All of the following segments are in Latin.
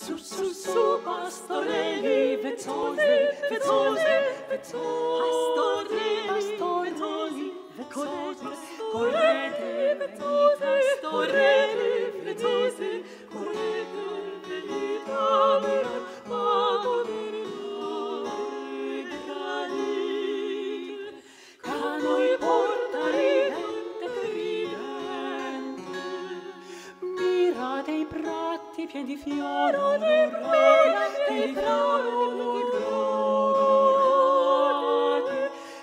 Su, su, su, pastorelli, vezzosi, vezzosi, vezzosi, pastorelli, pastorelli, vezzosi, correte, correte, vezzosi. piedi fioro di mela di prado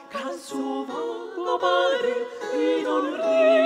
canzova la madre di don re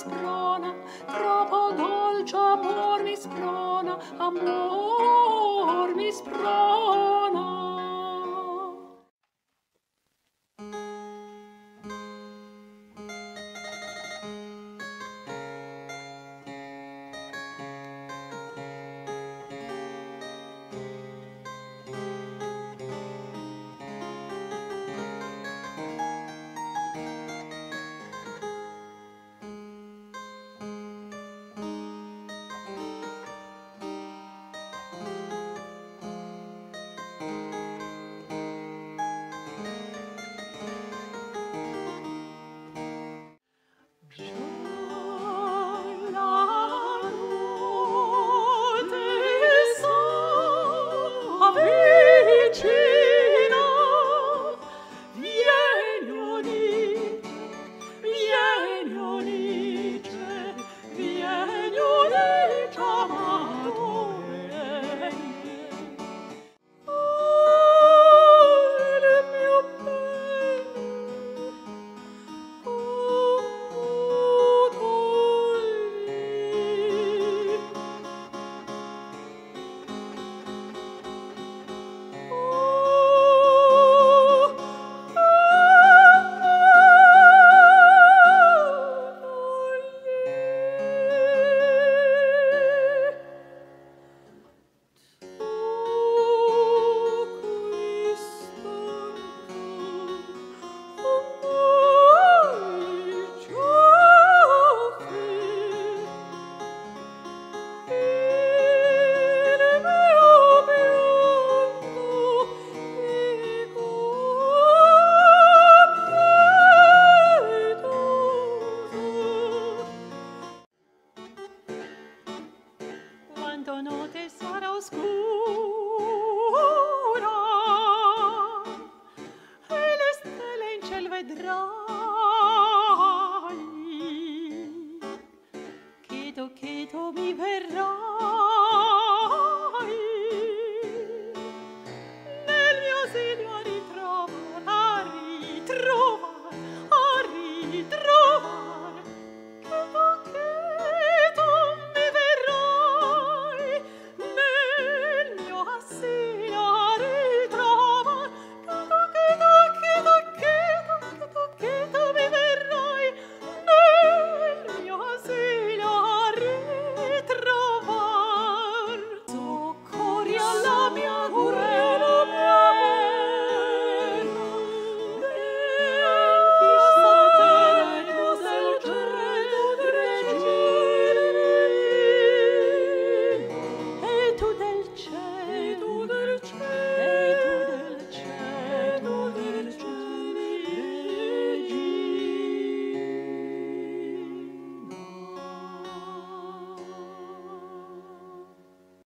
sprona, troppo dolce amor mi sprona, amor mi sprona.